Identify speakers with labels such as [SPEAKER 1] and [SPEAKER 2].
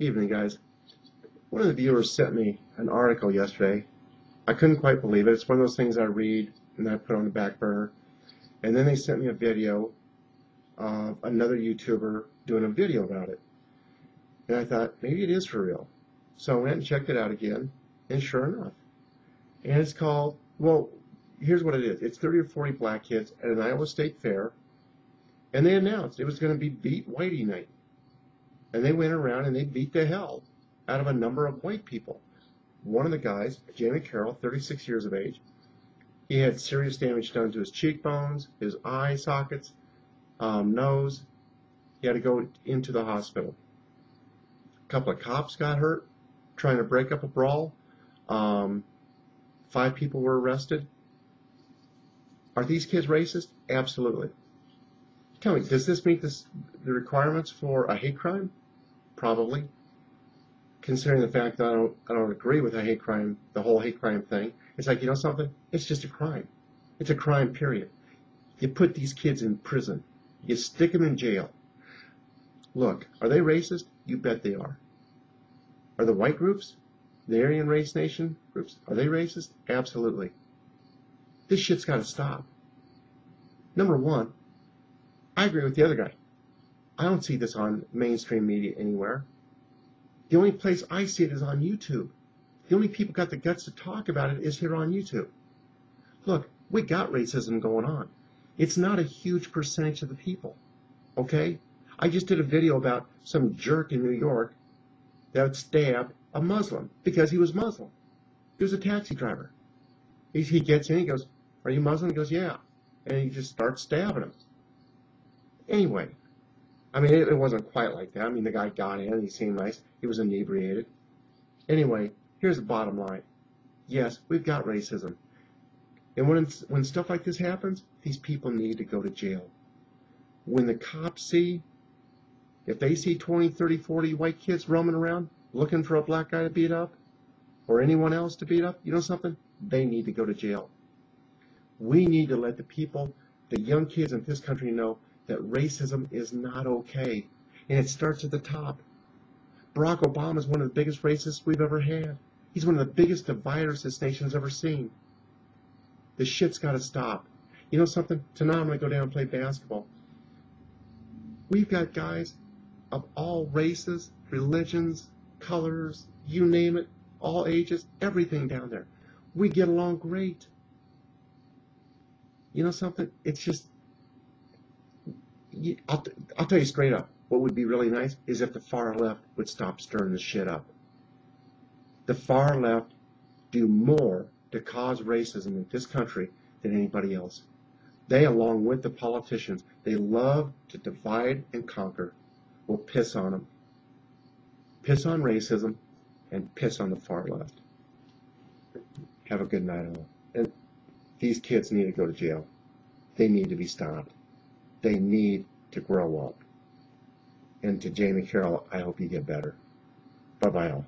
[SPEAKER 1] Evening, guys. One of the viewers sent me an article yesterday. I couldn't quite believe it. It's one of those things I read and I put on the back burner. And then they sent me a video of another YouTuber doing a video about it. And I thought, maybe it is for real. So I went and checked it out again, and sure enough. And it's called, well, here's what it is. It's 30 or 40 black kids at an Iowa State Fair, and they announced it was going to be Beat Whitey Night. And they went around and they beat the hell out of a number of white people. One of the guys, Jamie Carroll, 36 years of age, he had serious damage done to his cheekbones, his eye sockets, um, nose. He had to go into the hospital. A couple of cops got hurt trying to break up a brawl. Um, five people were arrested. Are these kids racist? Absolutely. Tell me, does this meet this, the requirements for a hate crime? Probably. Considering the fact that I don't, I don't agree with a hate crime, the whole hate crime thing, it's like, you know something? It's just a crime. It's a crime, period. You put these kids in prison. You stick them in jail. Look, are they racist? You bet they are. Are the white groups, the Aryan race nation groups, are they racist? Absolutely. This shit's got to stop. Number one, I agree with the other guy. I don't see this on mainstream media anywhere. The only place I see it is on YouTube. The only people got the guts to talk about it is here on YouTube. Look, we got racism going on. It's not a huge percentage of the people. Okay? I just did a video about some jerk in New York that stabbed a Muslim because he was Muslim. He was a taxi driver. He, he gets in, he goes, Are you Muslim? He goes, Yeah. And he just starts stabbing him. Anyway, I mean, it, it wasn't quite like that. I mean, the guy got in, he seemed nice, he was inebriated. Anyway, here's the bottom line. Yes, we've got racism. And when, when stuff like this happens, these people need to go to jail. When the cops see, if they see 20, 30, 40 white kids roaming around looking for a black guy to beat up, or anyone else to beat up, you know something? They need to go to jail. We need to let the people, the young kids in this country know that racism is not okay. And it starts at the top. Barack Obama is one of the biggest racists we've ever had. He's one of the biggest dividers this nation's ever seen. The shit's got to stop. You know something? Tonight I'm going to go down and play basketball. We've got guys of all races, religions, colors, you name it, all ages, everything down there. We get along great. You know something? It's just, I'll, I'll tell you straight up, what would be really nice is if the far left would stop stirring the shit up. The far left do more to cause racism in this country than anybody else. They, along with the politicians, they love to divide and conquer. We'll piss on them. Piss on racism and piss on the far left. Have a good night, all. And these kids need to go to jail. They need to be stopped. They need to grow up. And to Jamie Carroll, I hope you get better. Bye bye all.